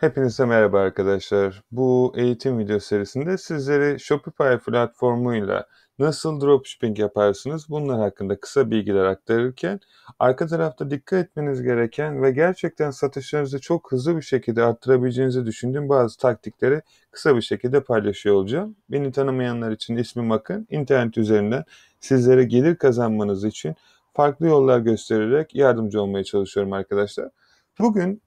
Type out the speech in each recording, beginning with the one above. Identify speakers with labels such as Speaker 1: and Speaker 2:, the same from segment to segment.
Speaker 1: Hepinize merhaba arkadaşlar. Bu eğitim video serisinde sizlere Shopify platformuyla nasıl dropshipping yaparsınız bunlar hakkında kısa bilgiler aktarırken arka tarafta dikkat etmeniz gereken ve gerçekten satışlarınızı çok hızlı bir şekilde arttırabileceğinizi düşündüğüm bazı taktikleri kısa bir şekilde paylaşıyor olacağım. Beni tanımayanlar için ismim Akın. İnternet üzerinden sizlere gelir kazanmanız için farklı yollar göstererek yardımcı olmaya çalışıyorum arkadaşlar. Bugün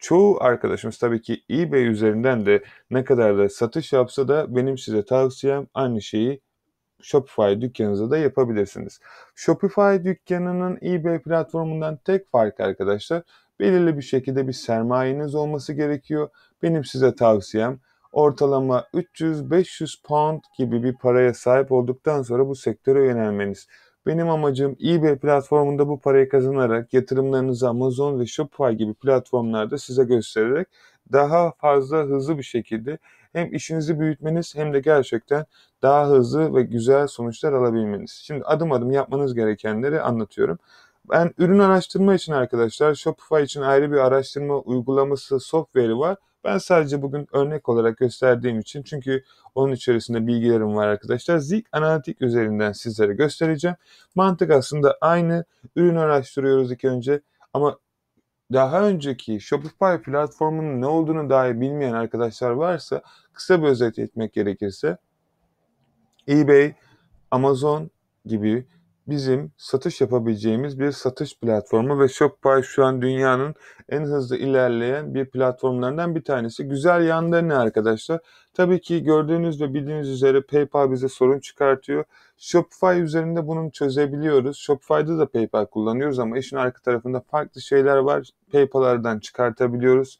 Speaker 1: çoğu arkadaşımız tabii ki eBay üzerinden de ne kadar da satış yapsa da benim size tavsiyem aynı şeyi Shopify dükkanınızda da yapabilirsiniz. Shopify dükkanının eBay platformundan tek fark arkadaşlar belirli bir şekilde bir sermayeniz olması gerekiyor. Benim size tavsiyem ortalama 300-500 pound gibi bir paraya sahip olduktan sonra bu sektöre yönelmeniz. Benim amacım eBay platformunda bu parayı kazanarak yatırımlarınızı Amazon ve Shopify gibi platformlarda size göstererek daha fazla hızlı bir şekilde hem işinizi büyütmeniz hem de gerçekten daha hızlı ve güzel sonuçlar alabilmeniz. Şimdi adım adım yapmanız gerekenleri anlatıyorum. Ben ürün araştırma için arkadaşlar Shopify için ayrı bir araştırma uygulaması software'i var. Ben sadece bugün örnek olarak gösterdiğim için çünkü onun içerisinde bilgilerim var arkadaşlar. Zik Analitik üzerinden sizlere göstereceğim. Mantık aslında aynı. Ürün araştırıyoruz ilk önce ama daha önceki Shopify platformunun ne olduğunu dahi bilmeyen arkadaşlar varsa kısa bir özet etmek gerekirse eBay, Amazon gibi bizim satış yapabileceğimiz bir satış platformu ve Shopify şu an dünyanın en hızlı ilerleyen bir platformlarından bir tanesi. Güzel yanları ne arkadaşlar? Tabii ki gördüğünüz ve bildiğiniz üzere PayPal bize sorun çıkartıyor. Shopify üzerinde bunu çözebiliyoruz. Shopify'da da PayPal kullanıyoruz ama işin arka tarafında farklı şeyler var. PayPal'lardan çıkartabiliyoruz.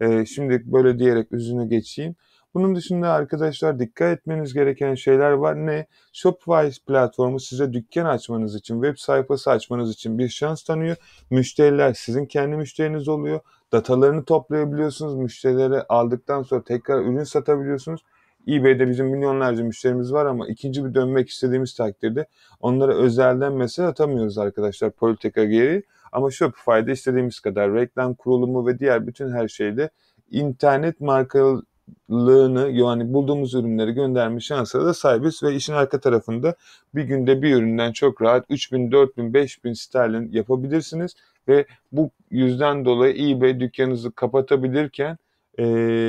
Speaker 1: Ee, şimdi böyle diyerek üzünü geçeyim. Bunun dışında arkadaşlar dikkat etmeniz gereken şeyler var. Ne? Shopify platformu size dükkan açmanız için, web sayfası açmanız için bir şans tanıyor. Müşteriler sizin kendi müşteriniz oluyor. Datalarını toplayabiliyorsunuz. Müşterileri aldıktan sonra tekrar ürün satabiliyorsunuz. eBay'de bizim milyonlarca müşterimiz var ama ikinci bir dönmek istediğimiz takdirde onlara özelden mesaj atamıyoruz arkadaşlar politika geri. Ama Shopify'da istediğimiz kadar reklam kurulumu ve diğer bütün her şeyde internet markalı lığını yani bulduğumuz ürünleri gönderme şansına da sahibiz ve işin arka tarafında bir günde bir üründen çok rahat 3000, 4000, 5000 sterlin yapabilirsiniz ve bu yüzden dolayı eBay dükkanınızı kapatabilirken e,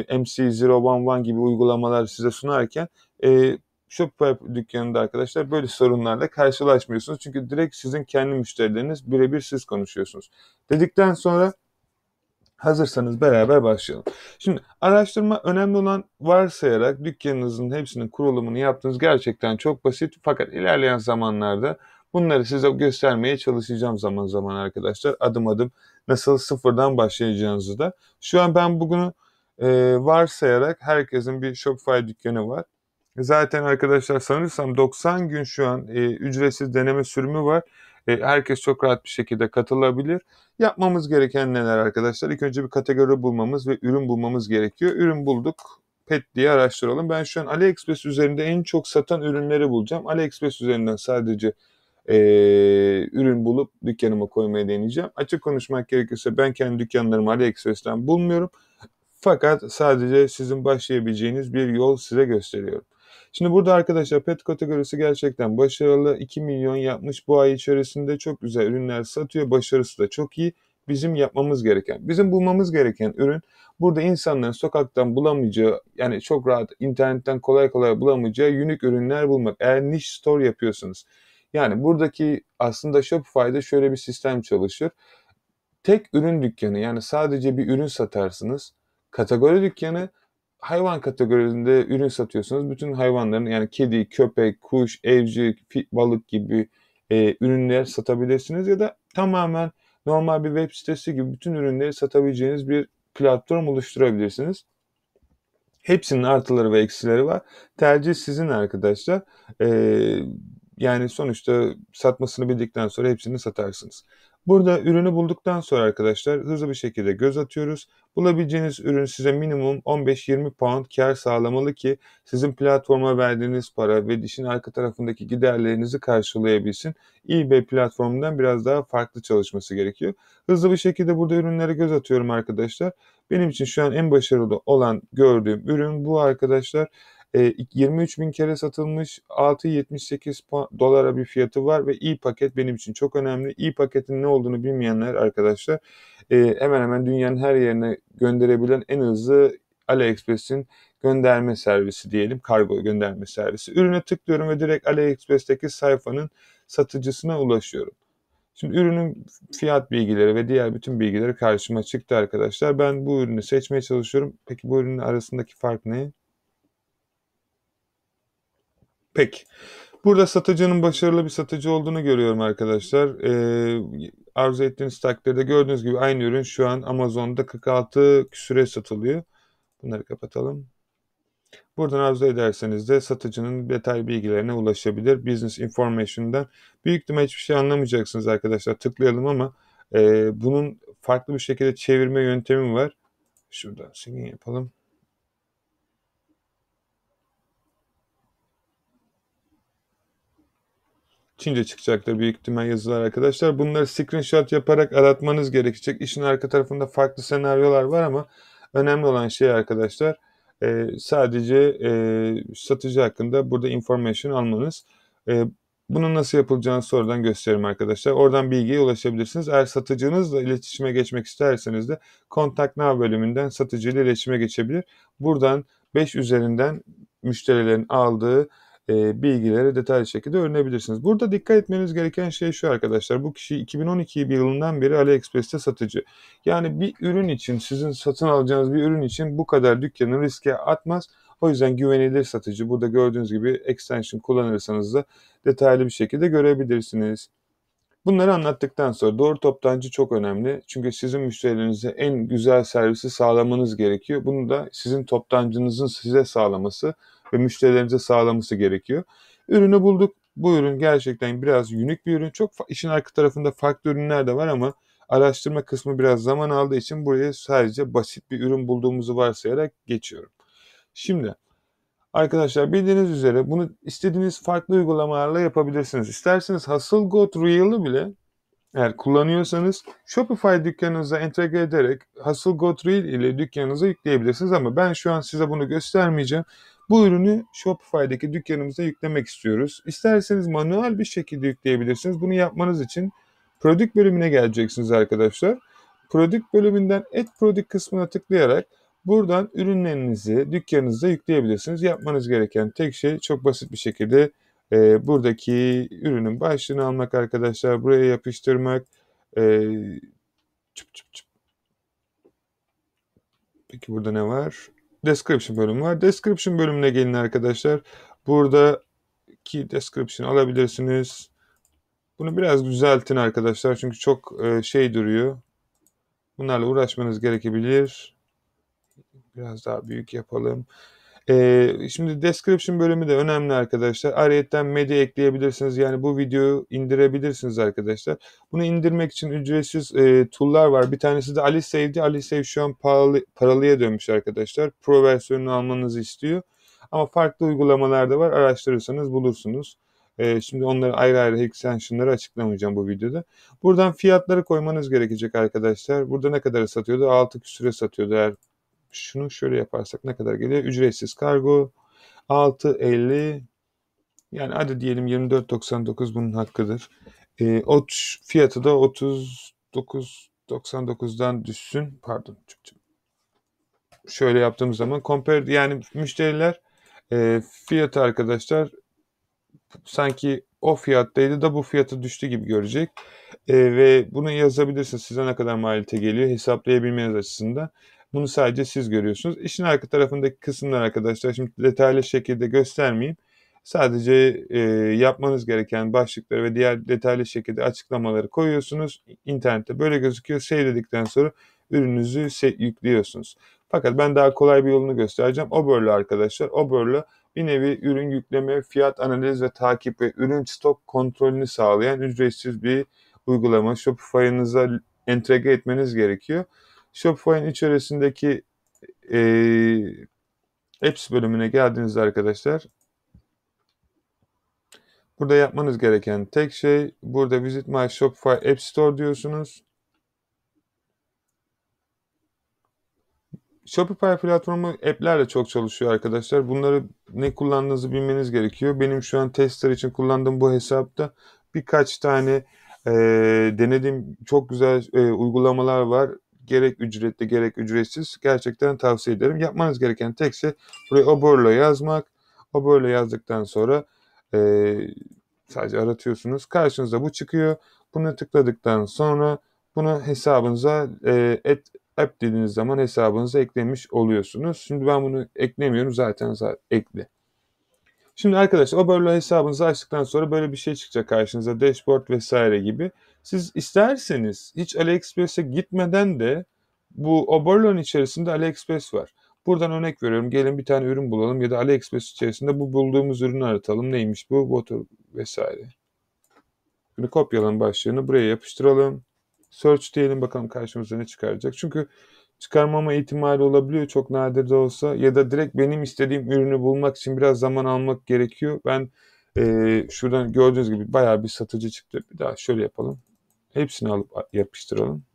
Speaker 1: MC011 gibi uygulamalar size sunarken e, Shopify dükkanında arkadaşlar böyle sorunlarla karşılaşmıyorsunuz. Çünkü direkt sizin kendi müşterileriniz birebir siz konuşuyorsunuz. Dedikten sonra Hazırsanız beraber başlayalım. Şimdi araştırma önemli olan varsayarak dükkanınızın hepsinin kurulumunu yaptığınız gerçekten çok basit. Fakat ilerleyen zamanlarda bunları size göstermeye çalışacağım zaman zaman arkadaşlar. Adım adım nasıl sıfırdan başlayacağınızı da. Şu an ben bugünü e, varsayarak herkesin bir Shopify dükkanı var. Zaten arkadaşlar sanırsam 90 gün şu an e, ücretsiz deneme sürümü var. E, herkes çok rahat bir şekilde katılabilir. Yapmamız gereken neler arkadaşlar? İlk önce bir kategori bulmamız ve ürün bulmamız gerekiyor. Ürün bulduk. Pet diye araştıralım. Ben şu an AliExpress üzerinde en çok satan ürünleri bulacağım. AliExpress üzerinden sadece e, ürün bulup dükkanıma koymaya deneyeceğim. Açık konuşmak gerekirse ben kendi dükkanlarımı AliExpress'ten bulmuyorum. Fakat sadece sizin başlayabileceğiniz bir yol size gösteriyorum. Şimdi burada arkadaşlar pet kategorisi gerçekten başarılı. 2 milyon yapmış bu ay içerisinde çok güzel ürünler satıyor. Başarısı da çok iyi. Bizim yapmamız gereken, bizim bulmamız gereken ürün burada insanların sokaktan bulamayacağı yani çok rahat internetten kolay kolay bulamayacağı unik ürünler bulmak. Eğer niche store yapıyorsunuz. Yani buradaki aslında Shopify'da şöyle bir sistem çalışır. Tek ürün dükkanı yani sadece bir ürün satarsınız. Kategori dükkanı hayvan kategorisinde ürün satıyorsanız bütün hayvanların yani kedi, köpek, kuş, evcil, balık gibi e, ürünler satabilirsiniz ya da tamamen normal bir web sitesi gibi bütün ürünleri satabileceğiniz bir platform oluşturabilirsiniz. Hepsinin artıları ve eksileri var. Tercih sizin arkadaşlar. Ee, yani sonuçta satmasını bildikten sonra hepsini satarsınız. Burada ürünü bulduktan sonra arkadaşlar hızlı bir şekilde göz atıyoruz. Bulabileceğiniz ürün size minimum 15-20 pound kar sağlamalı ki sizin platforma verdiğiniz para ve dişin arka tarafındaki giderlerinizi karşılayabilsin. eBay platformundan biraz daha farklı çalışması gerekiyor. Hızlı bir şekilde burada ürünlere göz atıyorum arkadaşlar. Benim için şu an en başarılı olan gördüğüm ürün bu arkadaşlar. 23 bin kere satılmış 6.78 dolara bir fiyatı var ve i paket benim için çok önemli. i paketin ne olduğunu bilmeyenler arkadaşlar hemen hemen dünyanın her yerine gönderebilen en hızlı AliExpress'in gönderme servisi diyelim. Kargo gönderme servisi. Ürüne tıklıyorum ve direkt AliExpress'teki sayfanın satıcısına ulaşıyorum. Şimdi ürünün fiyat bilgileri ve diğer bütün bilgileri karşıma çıktı arkadaşlar. Ben bu ürünü seçmeye çalışıyorum. Peki bu ürünün arasındaki fark ne? Peki. Burada satıcının başarılı bir satıcı olduğunu görüyorum arkadaşlar. Ee, arzu ettiğiniz takdirde gördüğünüz gibi aynı ürün şu an Amazon'da 46 küsüre satılıyor. Bunları kapatalım. Buradan arzu ederseniz de satıcının detay bilgilerine ulaşabilir. Business Information'dan. Büyük ihtimal hiçbir şey anlamayacaksınız arkadaşlar. Tıklayalım ama e, bunun farklı bir şekilde çevirme yöntemi var. Şuradan sign yapalım. Çince çıkacaktır büyük ihtimal yazılar arkadaşlar. Bunları screenshot yaparak aratmanız gerekecek. İşin arka tarafında farklı senaryolar var ama önemli olan şey arkadaşlar e, sadece e, satıcı hakkında burada information almanız. E, bunun nasıl yapılacağını sonradan gösteririm arkadaşlar. Oradan bilgiye ulaşabilirsiniz. Eğer satıcınızla iletişime geçmek isterseniz de Contact Now bölümünden satıcıyla iletişime geçebilir. Buradan 5 üzerinden müşterilerin aldığı e, bilgileri detaylı şekilde öğrenebilirsiniz. Burada dikkat etmeniz gereken şey şu arkadaşlar. Bu kişi 2012 yılından beri AliExpress'te satıcı. Yani bir ürün için sizin satın alacağınız bir ürün için bu kadar dükkanı riske atmaz. O yüzden güvenilir satıcı. Burada gördüğünüz gibi extension kullanırsanız da detaylı bir şekilde görebilirsiniz. Bunları anlattıktan sonra doğru toptancı çok önemli. Çünkü sizin müşterilerinize en güzel servisi sağlamanız gerekiyor. Bunu da sizin toptancınızın size sağlaması ve müşterilerinize sağlaması gerekiyor. Ürünü bulduk. Bu ürün gerçekten biraz unik bir ürün. Çok işin arka tarafında farklı ürünler de var ama araştırma kısmı biraz zaman aldığı için buraya sadece basit bir ürün bulduğumuzu varsayarak geçiyorum. Şimdi arkadaşlar bildiğiniz üzere bunu istediğiniz farklı uygulamalarla yapabilirsiniz. İsterseniz Hustle Got Real'ı bile eğer kullanıyorsanız Shopify dükkanınıza entegre ederek Hustle Got Real ile dükkanınıza yükleyebilirsiniz ama ben şu an size bunu göstermeyeceğim. Bu ürünü Shopify'daki dükkanımıza yüklemek istiyoruz. İsterseniz manuel bir şekilde yükleyebilirsiniz. Bunu yapmanız için Product bölümüne geleceksiniz arkadaşlar. Product bölümünden Add Product kısmına tıklayarak buradan ürünlerinizi dükkanınıza yükleyebilirsiniz. Yapmanız gereken tek şey çok basit bir şekilde e, buradaki ürünün başlığını almak arkadaşlar. Buraya yapıştırmak. E, çıp çıp çıp. Peki burada ne var? Description bölümü var. Description bölümüne gelin arkadaşlar. Buradaki description alabilirsiniz. Bunu biraz düzeltin arkadaşlar. Çünkü çok e, şey duruyor. Bunlarla uğraşmanız gerekebilir. Biraz daha büyük yapalım. Ee, şimdi description bölümü de önemli arkadaşlar. Ayrıca medya ekleyebilirsiniz. Yani bu videoyu indirebilirsiniz arkadaşlar. Bunu indirmek için ücretsiz e, tool'lar var. Bir tanesi de Ali Save'di. Ali Save şu an paralı, paralıya dönmüş arkadaşlar. Pro versiyonunu almanızı istiyor. Ama farklı uygulamalar da var. Araştırırsanız bulursunuz. E, şimdi onları ayrı ayrı extensionları açıklamayacağım bu videoda. Buradan fiyatları koymanız gerekecek arkadaşlar. Burada ne kadar satıyordu? 6 küsüre satıyordu eğer şunu şöyle yaparsak ne kadar geliyor? Ücretsiz kargo 6.50 yani hadi diyelim 24.99 bunun hakkıdır. E, o fiyatı da 39.99'dan düşsün. Pardon. Şöyle yaptığımız zaman compare yani müşteriler e, fiyatı arkadaşlar sanki o fiyattaydı da bu fiyatı düştü gibi görecek. E, ve bunu yazabilirsiniz. Size ne kadar maliyete geliyor hesaplayabilmeniz açısından. Bunu sadece siz görüyorsunuz. İşin arka tarafındaki kısımlar arkadaşlar şimdi detaylı şekilde göstermeyeyim. Sadece e, yapmanız gereken başlıkları ve diğer detaylı şekilde açıklamaları koyuyorsunuz. İnternette böyle gözüküyor. Save dedikten sonra ürününüzü yüklüyorsunuz. Fakat ben daha kolay bir yolunu göstereceğim. Oberlo arkadaşlar. Oberlo bir nevi ürün yükleme, fiyat analiz ve takip ve ürün stok kontrolünü sağlayan ücretsiz bir uygulama. Shopify'ınıza entegre etmeniz gerekiyor. Shopify'ın içerisindeki e, Apps bölümüne geldiğinizde arkadaşlar burada yapmanız gereken tek şey burada Visit My Shopify App Store diyorsunuz. Shopify platformu app'lerle çok çalışıyor arkadaşlar. Bunları ne kullandığınızı bilmeniz gerekiyor. Benim şu an tester için kullandığım bu hesapta birkaç tane e, denediğim çok güzel e, uygulamalar var. Gerek ücretli gerek ücretsiz. Gerçekten tavsiye ederim. Yapmanız gereken tek şey buraya Oborlo yazmak. Oborlo yazdıktan sonra e, sadece aratıyorsunuz. Karşınıza bu çıkıyor. Bunu tıkladıktan sonra bunu hesabınıza e, et, app dediğiniz zaman hesabınıza eklemiş oluyorsunuz. Şimdi ben bunu eklemiyorum zaten zaten ekli. Şimdi arkadaşlar Oberlo hesabınızı açtıktan sonra böyle bir şey çıkacak karşınıza. Dashboard vesaire gibi. Siz isterseniz hiç AliExpress'e gitmeden de bu Oberlo'nun içerisinde AliExpress var. Buradan örnek veriyorum. Gelin bir tane ürün bulalım ya da AliExpress içerisinde bu bulduğumuz ürünü aratalım. Neymiş bu? Water vesaire. Bunu kopyalayalım başlığını. Buraya yapıştıralım. Search diyelim bakalım karşımıza ne çıkaracak. Çünkü çıkarmama ihtimali olabiliyor çok nadir de olsa ya da direkt benim istediğim ürünü bulmak için biraz zaman almak gerekiyor. Ben e, şuradan gördüğünüz gibi bayağı bir satıcı çıktı. Bir daha şöyle yapalım. Hepsini alıp yapıştıralım.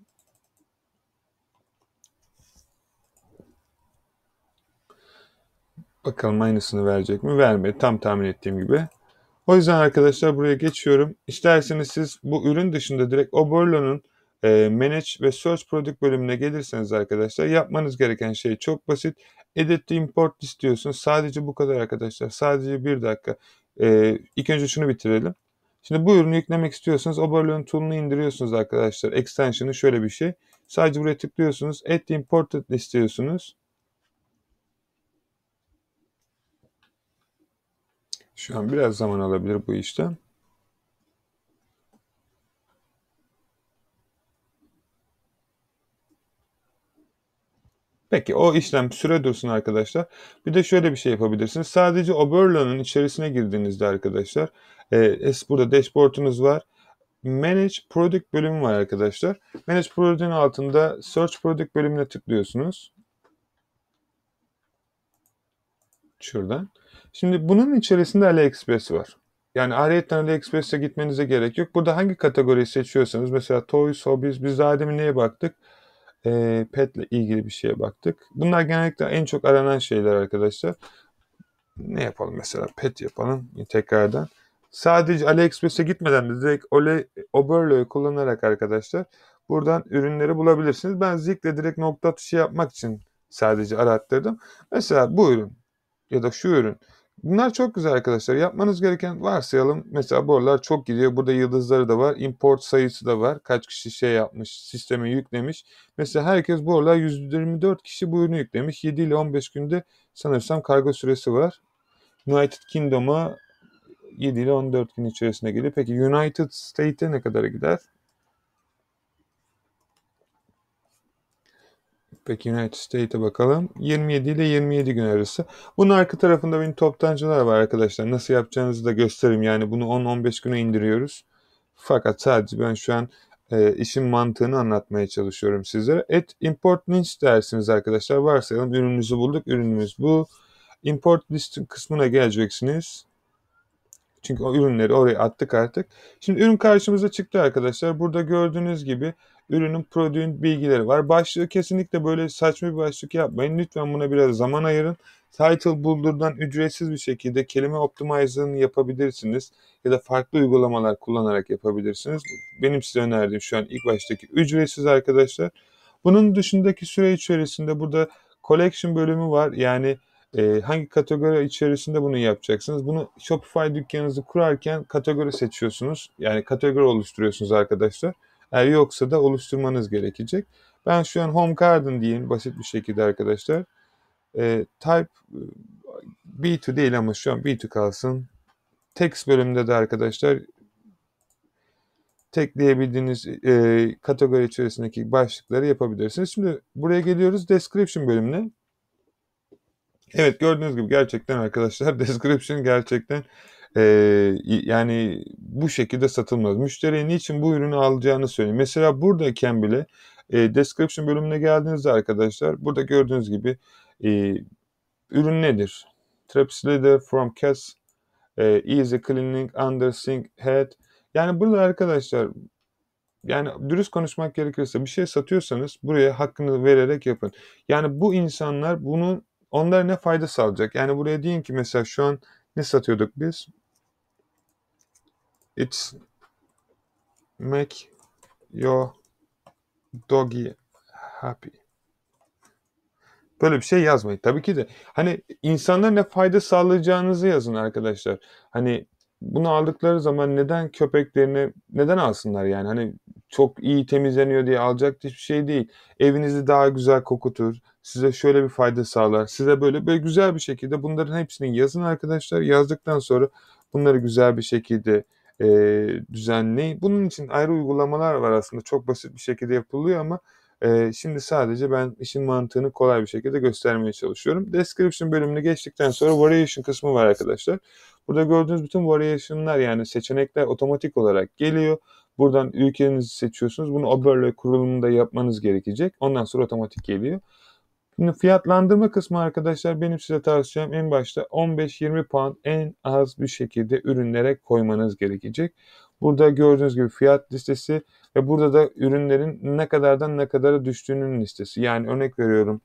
Speaker 1: Bakalım aynısını verecek mi? Vermedi. Tam tahmin ettiğim gibi. O yüzden arkadaşlar buraya geçiyorum. İsterseniz siz bu ürün dışında direkt Oberlo'nun e, Manage ve Search Product bölümüne gelirseniz arkadaşlar yapmanız gereken şey çok basit. Edit to import istiyorsunuz. Sadece bu kadar arkadaşlar. Sadece bir dakika. E, ilk önce şunu bitirelim. Şimdi bu ürünü yüklemek istiyorsanız Oberlo'nun tool'unu indiriyorsunuz arkadaşlar. Extension'ı şöyle bir şey. Sadece buraya tıklıyorsunuz. Add imported istiyorsunuz. Şu an biraz zaman alabilir bu işlem. Peki o işlem süre dursun arkadaşlar. Bir de şöyle bir şey yapabilirsiniz. Sadece Oberlo'nun içerisine girdiğinizde arkadaşlar e, burada dashboard'unuz var. Manage Product bölümü var arkadaşlar. Manage Product'un altında Search Product bölümüne tıklıyorsunuz. Şuradan. Şimdi bunun içerisinde AliExpress var. Yani ayrıyetten AliExpress'e gitmenize gerek yok. Burada hangi kategoriyi seçiyorsanız mesela Toys, Hobbies, biz daha demin neye baktık? E, petle ilgili bir şeye baktık. Bunlar genellikle en çok aranan şeyler arkadaşlar. Ne yapalım mesela? Pet yapalım tekrardan. Sadece AliExpress'e gitmeden de direkt Oberlo'yu kullanarak arkadaşlar buradan ürünleri bulabilirsiniz. Ben Zik'le direkt nokta atışı yapmak için sadece arattırdım. Mesela bu ürün ya da şu ürün. Bunlar çok güzel arkadaşlar. Yapmanız gereken varsayalım. Mesela bu aralar çok gidiyor. Burada yıldızları da var. Import sayısı da var. Kaç kişi şey yapmış, sisteme yüklemiş. Mesela herkes bu aralar 124 kişi bu ürünü yüklemiş. 7 ile 15 günde sanırsam kargo süresi var. United Kingdom'a 7 ile 14 gün içerisinde geliyor. Peki United States'e ne kadar gider? Peki United States'e bakalım. 27 ile 27 gün arası. Bunun arka tarafında benim toptancılar var arkadaşlar. Nasıl yapacağınızı da göstereyim. Yani bunu 10-15 güne indiriyoruz. Fakat sadece ben şu an e, işin mantığını anlatmaya çalışıyorum sizlere. Et import list dersiniz arkadaşlar. Varsayalım ürünümüzü bulduk. Ürünümüz bu. Import list kısmına geleceksiniz. Çünkü o ürünleri oraya attık artık. Şimdi ürün karşımıza çıktı arkadaşlar. Burada gördüğünüz gibi ürünün prodüğün bilgileri var. Başlığı kesinlikle böyle saçma bir başlık yapmayın. Lütfen buna biraz zaman ayırın. Title Builder'dan ücretsiz bir şekilde kelime optimizer'ını yapabilirsiniz. Ya da farklı uygulamalar kullanarak yapabilirsiniz. Benim size önerdiğim şu an ilk baştaki ücretsiz arkadaşlar. Bunun dışındaki süre içerisinde burada collection bölümü var. Yani e, hangi kategori içerisinde bunu yapacaksınız? Bunu Shopify dükkanınızı kurarken kategori seçiyorsunuz. Yani kategori oluşturuyorsunuz arkadaşlar. Eğer yoksa da oluşturmanız gerekecek. Ben şu an Home Garden diyeyim basit bir şekilde arkadaşlar. E, type B2 değil ama şu an B2 kalsın. Text bölümünde de arkadaşlar tekleyebildiğiniz e, kategori içerisindeki başlıkları yapabilirsiniz. Şimdi buraya geliyoruz description bölümüne. Evet gördüğünüz gibi gerçekten arkadaşlar description gerçekten e, yani bu şekilde satılmaz. Müşteriye niçin bu ürünü alacağını söyleyeyim. Mesela buradayken bile e, description bölümüne geldiğinizde arkadaşlar burada gördüğünüz gibi e, ürün nedir? Traps leather from cats e, easy cleaning under sink head yani burada arkadaşlar yani dürüst konuşmak gerekirse bir şey satıyorsanız buraya hakkını vererek yapın. Yani bu insanlar bunun onlara ne fayda sağlayacak? Yani buraya deyin ki mesela şu an ne satıyorduk biz? It's make your doggy happy. Böyle bir şey yazmayın. Tabii ki de hani insanlara ne fayda sağlayacağınızı yazın arkadaşlar. Hani bunu aldıkları zaman neden köpeklerini neden alsınlar yani? Hani çok iyi temizleniyor diye alacak hiçbir şey değil. Evinizi daha güzel kokutur. Size şöyle bir fayda sağlar. Size böyle böyle güzel bir şekilde bunların hepsini yazın arkadaşlar. Yazdıktan sonra bunları güzel bir şekilde e, düzenleyin. Bunun için ayrı uygulamalar var aslında. Çok basit bir şekilde yapılıyor ama e, şimdi sadece ben işin mantığını kolay bir şekilde göstermeye çalışıyorum. Description bölümünü geçtikten sonra variation kısmı var arkadaşlar. Burada gördüğünüz bütün variation'lar yani seçenekler otomatik olarak geliyor. Buradan ülkenizi seçiyorsunuz. Bunu overlay kurulumunda yapmanız gerekecek. Ondan sonra otomatik geliyor. Şimdi fiyatlandırma kısmı arkadaşlar benim size tavsiyem en başta 15-20 pound en az bir şekilde ürünlere koymanız gerekecek. Burada gördüğünüz gibi fiyat listesi ve burada da ürünlerin ne kadardan ne kadara düştüğünün listesi. Yani örnek veriyorum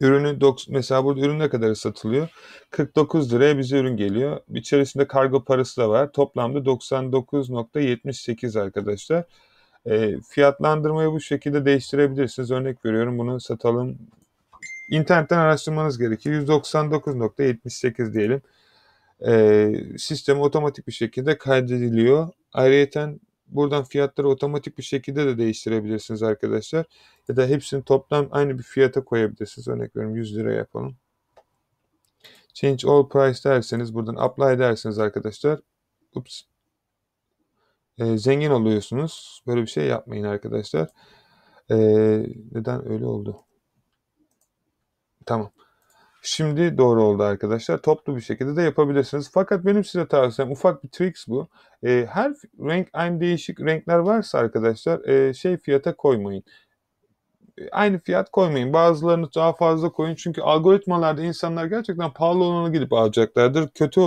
Speaker 1: Ürünü mesela burada ürün ne kadar satılıyor? 49 liraya bize ürün geliyor. İçerisinde kargo parası da var. Toplamda 99.78 arkadaşlar. E, fiyatlandırmayı bu şekilde değiştirebilirsiniz. Örnek veriyorum bunu satalım. İnternetten araştırmanız gerekiyor. 199.78 diyelim. E, sistem otomatik bir şekilde kaydediliyor. Ayrıca buradan fiyatları otomatik bir şekilde de değiştirebilirsiniz arkadaşlar. Ya da hepsini toplam aynı bir fiyata koyabilirsiniz. Örnek veriyorum 100 lira yapalım. Change all price derseniz buradan apply derseniz arkadaşlar. Ups. Ee, zengin oluyorsunuz. Böyle bir şey yapmayın arkadaşlar. Ee, neden öyle oldu? Tamam. Şimdi doğru oldu arkadaşlar. Toplu bir şekilde de yapabilirsiniz. Fakat benim size tavsiyem ufak bir tricks bu. E, her renk aynı değişik renkler varsa arkadaşlar e, şey fiyata koymayın. E, aynı fiyat koymayın. Bazılarını daha fazla koyun. Çünkü algoritmalarda insanlar gerçekten pahalı olanı gidip alacaklardır. Kötü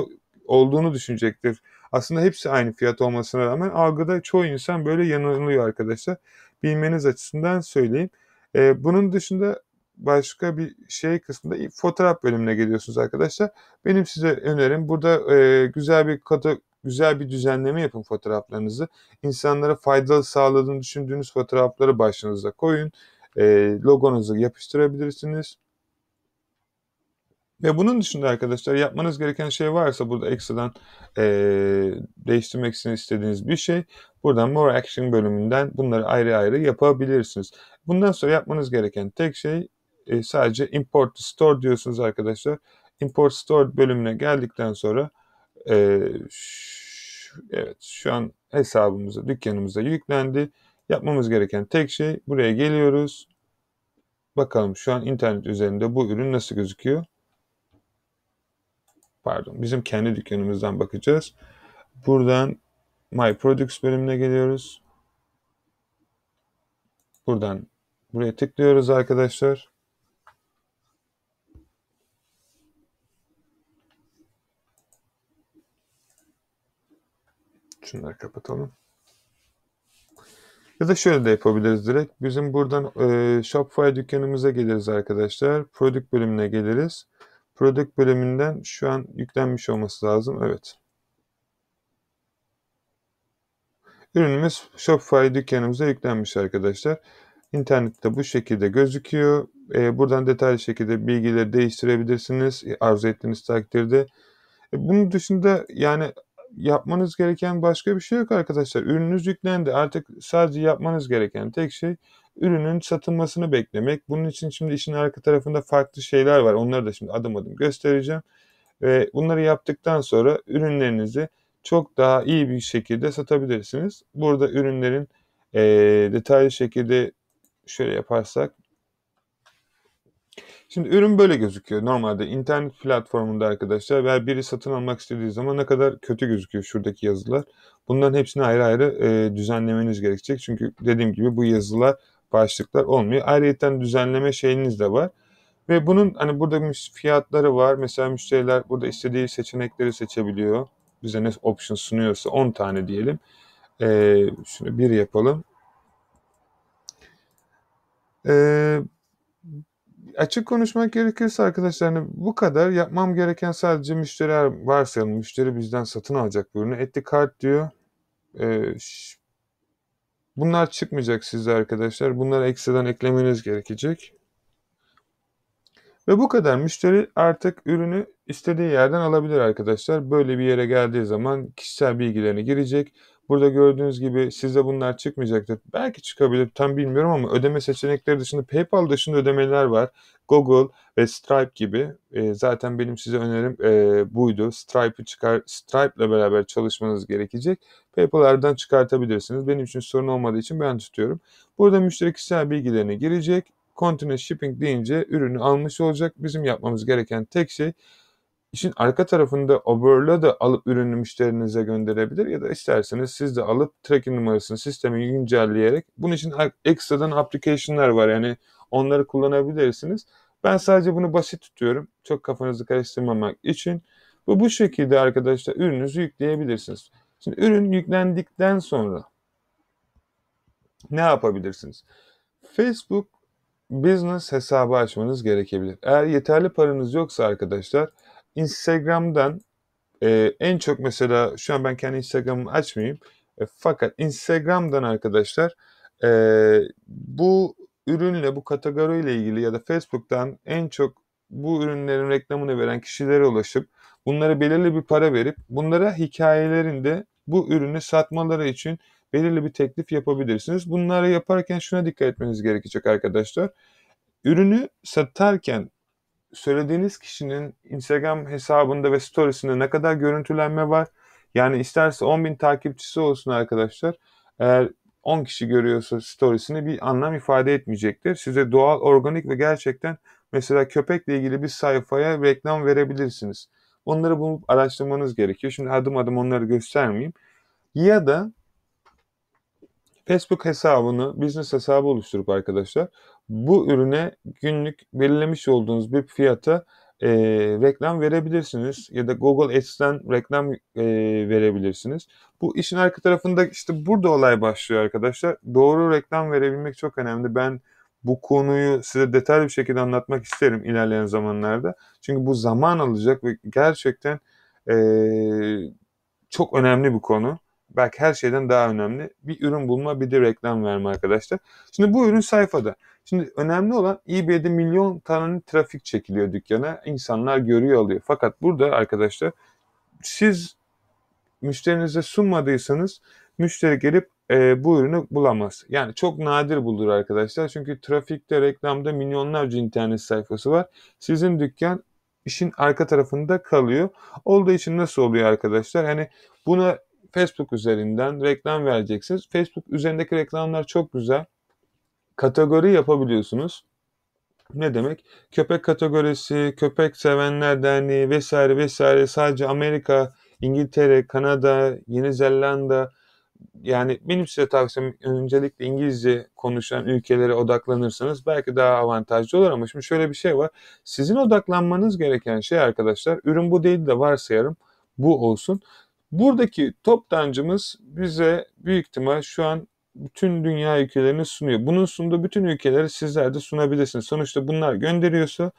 Speaker 1: olduğunu düşünecektir. Aslında hepsi aynı fiyat olmasına rağmen algıda çoğu insan böyle yanılıyor arkadaşlar. Bilmeniz açısından söyleyeyim. Ee, bunun dışında başka bir şey kısmında fotoğraf bölümüne geliyorsunuz arkadaşlar. Benim size önerim burada e, güzel bir katı güzel bir düzenleme yapın fotoğraflarınızı. İnsanlara faydalı sağladığını düşündüğünüz fotoğrafları başınıza koyun. E, logonuzu yapıştırabilirsiniz. Ve bunun dışında arkadaşlar yapmanız gereken şey varsa burada ekstradan e, değiştirmek istediğiniz bir şey buradan More Action bölümünden bunları ayrı ayrı yapabilirsiniz. Bundan sonra yapmanız gereken tek şey e, sadece import store diyorsunuz arkadaşlar. Import store bölümüne geldikten sonra e, evet şu an hesabımıza, dükkanımıza yüklendi. Yapmamız gereken tek şey buraya geliyoruz. Bakalım şu an internet üzerinde bu ürün nasıl gözüküyor? Pardon bizim kendi dükkanımızdan bakacağız. Buradan My Products bölümüne geliyoruz. Buradan buraya tıklıyoruz arkadaşlar. Şunları kapatalım. Ya da şöyle de yapabiliriz direkt. Bizim buradan e, Shopify dükkanımıza geliriz arkadaşlar. Product bölümüne geliriz. Product bölümünden şu an yüklenmiş olması lazım. Evet. Ürünümüz Shopify dükkanımıza yüklenmiş arkadaşlar. İnternette bu şekilde gözüküyor. E, buradan detaylı şekilde bilgileri değiştirebilirsiniz arzu ettiğiniz takdirde. E, bunun dışında yani yapmanız gereken başka bir şey yok arkadaşlar. Ürününüz yüklendi. Artık sadece yapmanız gereken tek şey ürünün satılmasını beklemek. Bunun için şimdi işin arka tarafında farklı şeyler var. Onları da şimdi adım adım göstereceğim. Ve bunları yaptıktan sonra ürünlerinizi çok daha iyi bir şekilde satabilirsiniz. Burada ürünlerin e, detaylı şekilde şöyle yaparsak Şimdi ürün böyle gözüküyor normalde internet platformunda arkadaşlar ve biri satın almak istediği zaman ne kadar kötü gözüküyor şuradaki yazılar. Bunların hepsini ayrı ayrı e, düzenlemeniz gerekecek. Çünkü dediğim gibi bu yazılar başlıklar olmuyor. Ayrıca düzenleme şeyiniz de var. Ve bunun hani burada fiyatları var. Mesela müşteriler burada istediği seçenekleri seçebiliyor. Bize ne option sunuyorsa 10 tane diyelim. Ee, şunu bir yapalım. Ee, açık konuşmak gerekirse arkadaşlar hani bu kadar yapmam gereken sadece müşteri varsayalım. Müşteri bizden satın alacak ürünü. Etli kart diyor. Ee, bunlar çıkmayacak sizde arkadaşlar. Bunları ekstradan eklemeniz gerekecek. Ve bu kadar. Müşteri artık ürünü istediği yerden alabilir arkadaşlar. Böyle bir yere geldiği zaman kişisel bilgilerini girecek. Burada gördüğünüz gibi size bunlar çıkmayacaktır. Belki çıkabilir tam bilmiyorum ama ödeme seçenekleri dışında PayPal dışında ödemeler var. Google ve Stripe gibi. E, zaten benim size önerim e, buydu. Stripe'ı çıkar, Stripe ile beraber çalışmanız gerekecek. PayPal'lardan çıkartabilirsiniz. Benim için sorun olmadığı için ben tutuyorum. Burada müşteri kişisel bilgilerini girecek. Continue shipping deyince ürünü almış olacak. Bizim yapmamız gereken tek şey İşin arka tarafında overla da alıp ürünü müşterinize gönderebilir ya da isterseniz siz de alıp tracking numarasını sistemi güncelleyerek bunun için ekstradan application'lar var yani onları kullanabilirsiniz. Ben sadece bunu basit tutuyorum. Çok kafanızı karıştırmamak için. Bu bu şekilde arkadaşlar ürününüzü yükleyebilirsiniz. Şimdi ürün yüklendikten sonra ne yapabilirsiniz? Facebook Business hesabı açmanız gerekebilir. Eğer yeterli paranız yoksa arkadaşlar Instagram'dan e, en çok mesela şu an ben kendi Instagram'ımı açmayayım. E, fakat Instagram'dan arkadaşlar e, bu ürünle bu kategoriyle ilgili ya da Facebook'tan en çok bu ürünlerin reklamını veren kişilere ulaşıp bunlara belirli bir para verip bunlara hikayelerinde bu ürünü satmaları için belirli bir teklif yapabilirsiniz. Bunları yaparken şuna dikkat etmeniz gerekecek arkadaşlar. Ürünü satarken söylediğiniz kişinin Instagram hesabında ve storiesinde ne kadar görüntülenme var? Yani isterse 10 bin takipçisi olsun arkadaşlar. Eğer 10 kişi görüyorsa storiesini bir anlam ifade etmeyecektir. Size doğal, organik ve gerçekten mesela köpekle ilgili bir sayfaya reklam verebilirsiniz. Onları bulup araştırmanız gerekiyor. Şimdi adım adım onları göstermeyeyim. Ya da Facebook hesabını, business hesabı oluşturup arkadaşlar bu ürüne günlük belirlemiş olduğunuz bir fiyata e, reklam verebilirsiniz ya da Google Ads'ten reklam e, verebilirsiniz. Bu işin arka tarafında işte burada olay başlıyor arkadaşlar. Doğru reklam verebilmek çok önemli. Ben bu konuyu size detaylı bir şekilde anlatmak isterim ilerleyen zamanlarda. Çünkü bu zaman alacak ve gerçekten e, çok önemli bir konu belki her şeyden daha önemli bir ürün bulma bir de reklam verme arkadaşlar. Şimdi bu ürün sayfada. Şimdi önemli olan eBay'de milyon tane trafik çekiliyor dükkana. İnsanlar görüyor alıyor. Fakat burada arkadaşlar siz müşterinize sunmadıysanız müşteri gelip e, bu ürünü bulamaz. Yani çok nadir bulur arkadaşlar. Çünkü trafikte, reklamda milyonlarca internet sayfası var. Sizin dükkan işin arka tarafında kalıyor. Olduğu için nasıl oluyor arkadaşlar? Hani buna Facebook üzerinden reklam vereceksiniz. Facebook üzerindeki reklamlar çok güzel. Kategori yapabiliyorsunuz. Ne demek? Köpek kategorisi, köpek sevenler derneği vesaire vesaire sadece Amerika, İngiltere, Kanada, Yeni Zelanda yani benim size tavsiyem öncelikle İngilizce konuşan ülkelere odaklanırsanız belki daha avantajlı olur ama şimdi şöyle bir şey var. Sizin odaklanmanız gereken şey arkadaşlar ürün bu değil de varsayarım bu olsun. Buradaki toptancımız bize büyük ihtimal şu an bütün dünya ülkelerini sunuyor. Bunun sunduğu bütün ülkeleri sizler de sunabilirsiniz. Sonuçta bunlar gönderiyorsa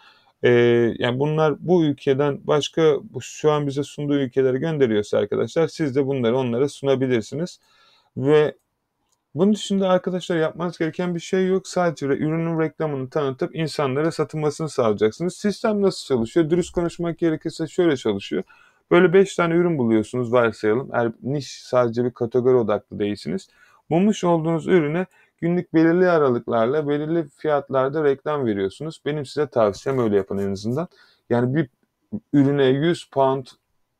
Speaker 1: e, yani bunlar bu ülkeden başka şu an bize sunduğu ülkeleri gönderiyorsa arkadaşlar siz de bunları onlara sunabilirsiniz. Ve bunun dışında arkadaşlar yapmanız gereken bir şey yok. Sadece ürünün reklamını tanıtıp insanlara satılmasını sağlayacaksınız. Sistem nasıl çalışıyor? Dürüst konuşmak gerekirse şöyle çalışıyor. Böyle 5 tane ürün buluyorsunuz varsayalım. Eğer niş sadece bir kategori odaklı değilsiniz. Bulmuş olduğunuz ürüne günlük belirli aralıklarla belirli fiyatlarda reklam veriyorsunuz. Benim size tavsiyem öyle yapın en azından. Yani bir ürüne 100 pound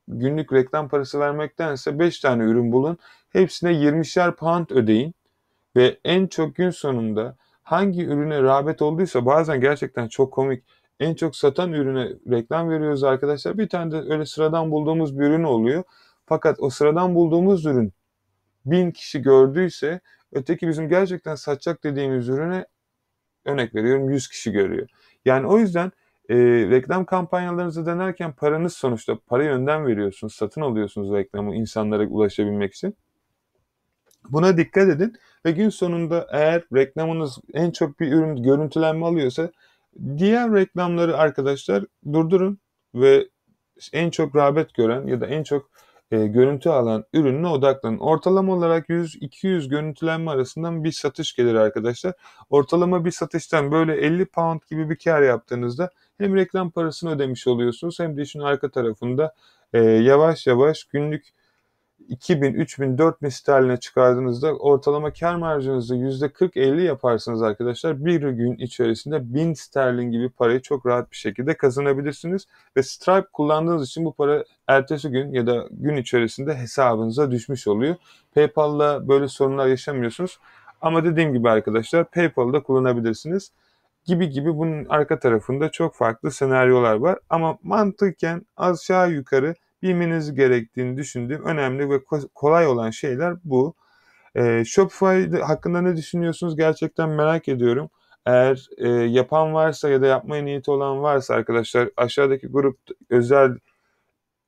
Speaker 1: günlük reklam parası vermektense 5 tane ürün bulun. Hepsine 20'şer pound ödeyin. Ve en çok gün sonunda hangi ürüne rağbet olduysa bazen gerçekten çok komik en çok satan ürüne reklam veriyoruz arkadaşlar. Bir tane de öyle sıradan bulduğumuz bir ürün oluyor. Fakat o sıradan bulduğumuz ürün bin kişi gördüyse öteki bizim gerçekten satacak dediğimiz ürüne örnek veriyorum 100 kişi görüyor. Yani o yüzden e, reklam kampanyalarınızı denerken paranız sonuçta parayı önden veriyorsunuz, satın alıyorsunuz reklamı insanlara ulaşabilmek için. Buna dikkat edin ve gün sonunda eğer reklamınız en çok bir ürün görüntülenme alıyorsa diğer reklamları arkadaşlar durdurun ve en çok rağbet gören ya da en çok e, görüntü alan ürününe odaklanın. Ortalama olarak 100-200 görüntülenme arasından bir satış gelir arkadaşlar. Ortalama bir satıştan böyle 50 pound gibi bir kar yaptığınızda hem reklam parasını ödemiş oluyorsunuz hem de işin arka tarafında e, yavaş yavaş günlük 2000, 3000, 4000 sterline çıkardığınızda ortalama kar marjınızı %40-50 yaparsınız arkadaşlar. Bir gün içerisinde 1000 sterlin gibi parayı çok rahat bir şekilde kazanabilirsiniz. Ve Stripe kullandığınız için bu para ertesi gün ya da gün içerisinde hesabınıza düşmüş oluyor. PayPal'la böyle sorunlar yaşamıyorsunuz. Ama dediğim gibi arkadaşlar PayPal'da kullanabilirsiniz gibi gibi bunun arka tarafında çok farklı senaryolar var. Ama mantıken aşağı yukarı bilmeniz gerektiğini düşündüğüm önemli ve kolay olan şeyler bu. E, Shopify hakkında ne düşünüyorsunuz gerçekten merak ediyorum. Eğer e, yapan varsa ya da yapmaya niyeti olan varsa arkadaşlar aşağıdaki grup özel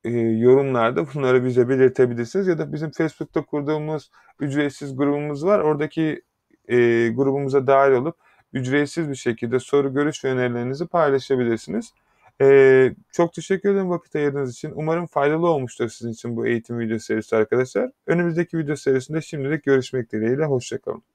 Speaker 1: e, yorumlarda bunları bize belirtebilirsiniz. Ya da bizim Facebook'ta kurduğumuz ücretsiz grubumuz var. Oradaki e, grubumuza dahil olup ücretsiz bir şekilde soru, görüş ve önerilerinizi paylaşabilirsiniz. Ee, çok teşekkür ederim vakit ayırdığınız için. Umarım faydalı olmuştur sizin için bu eğitim video serisi arkadaşlar. Önümüzdeki video serisinde şimdilik görüşmek dileğiyle. Hoşçakalın.